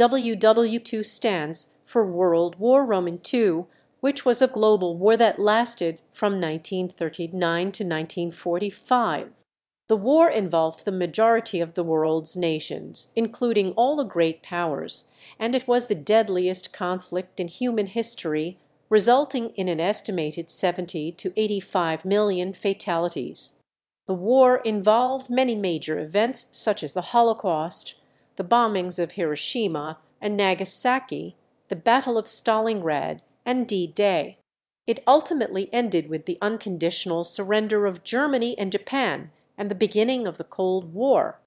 WW2 stands for World War Roman II, which was a global war that lasted from 1939 to 1945. The war involved the majority of the world's nations, including all the great powers, and it was the deadliest conflict in human history, resulting in an estimated seventy to eighty five million fatalities. The war involved many major events such as the Holocaust, the bombings of Hiroshima and Nagasaki, the battle of Stalingrad, and D Day. It ultimately ended with the unconditional surrender of Germany and Japan and the beginning of the Cold War.